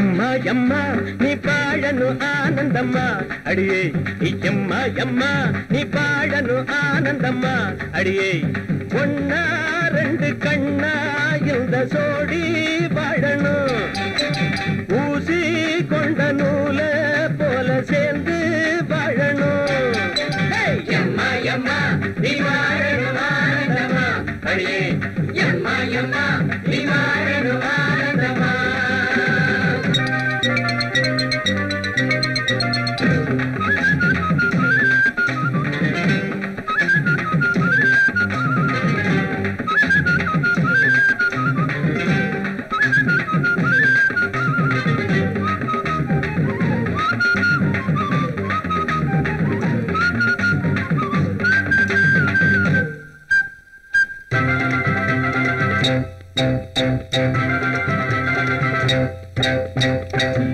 எம்மா எம்மா நீ பாழனு ஆனந்தம்மா. அடியே எம்மா எம்மா நீ பாழனு ஆனந்தம்மா. அடியே ஒன்னா ரெண்டு கண்ணா இந்த சோடி வாழணும் ஊசி கொண்ட நூல போல சேர்ந்து வாழணும் எம்மா எம்மா நீ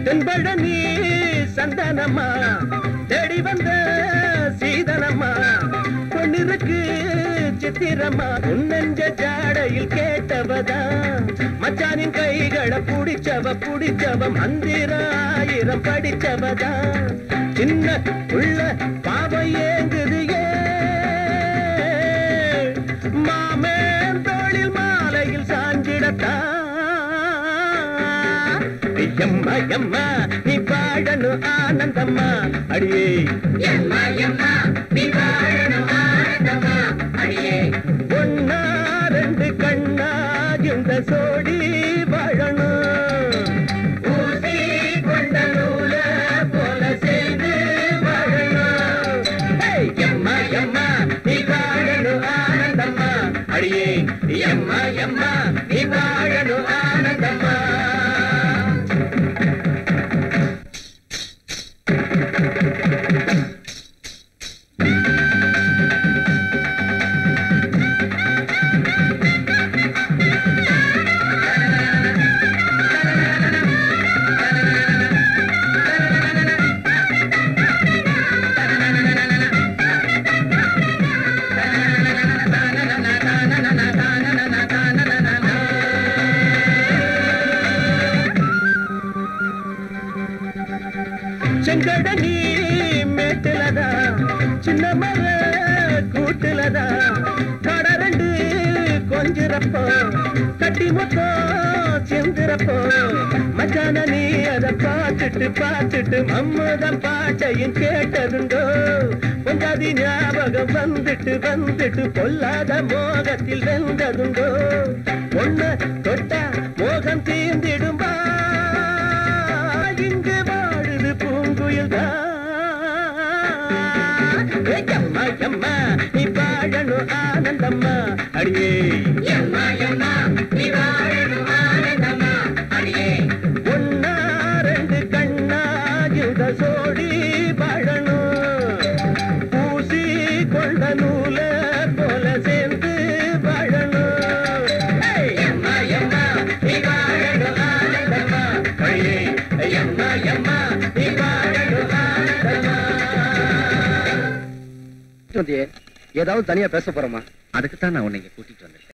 தென்பழனி சந்தனம்மா தேடி வந்த சீதனம்மா பொன்னிருக்கு சித்திரம்மா உன்னெஞ்ச ஜாடையில் கேட்டவதா? மச்சானின் கைகளை புடிச்சவ புடிச்சவ மந்திராயிரம் படிச்சவதா? சின்ன உள்ள பாவம் ஏங்குது எம்மா எம்மா நீ பாடனு ஆனந்தம்மா. அடியே. எம்மா எம்மா நீ பாடனு ஆனந்தம்மா. அடியே. ஒன்னா ரெண்டு கண்ணா இந்த சோடி வாழணும். ஊசி கொண்ட செங்கடனி மேட்டுலதா? சின்ன மர கூட்டுலதா? கடரண்டு கொஞ்சிறப்போ? கட்டி மொத்தம் சிந்திரப்போ மச்சான நீ அதை பார்த்துட்டு பார்த்துட்டு மம்மதம் பாட்டையும் கேட்டதுண்டோ? பொங்காதி ஞாபகம் வந்துட்டு வந்துட்டு பொல்லாத மோகத்தில் வெந்ததுண்டோ? ஒண்ணு தொட்டா மோகம் தீர்ந்திடும்பா எம்மா எம்மா நீ வாழணும் ஆனந்தம்மா. அடியே. எம்மா எம்மா நீ வாழணும் ஆனந்தம்மா. அடியே. ஒன்னா ரெண்டு கண்ணா இந்த சோடி வந்தியே ஏதாவது தனியா பேச போறோமா? அதுக்கு தான் நான் உன்னை கூட்டிட்டு வந்திருக்கேன்.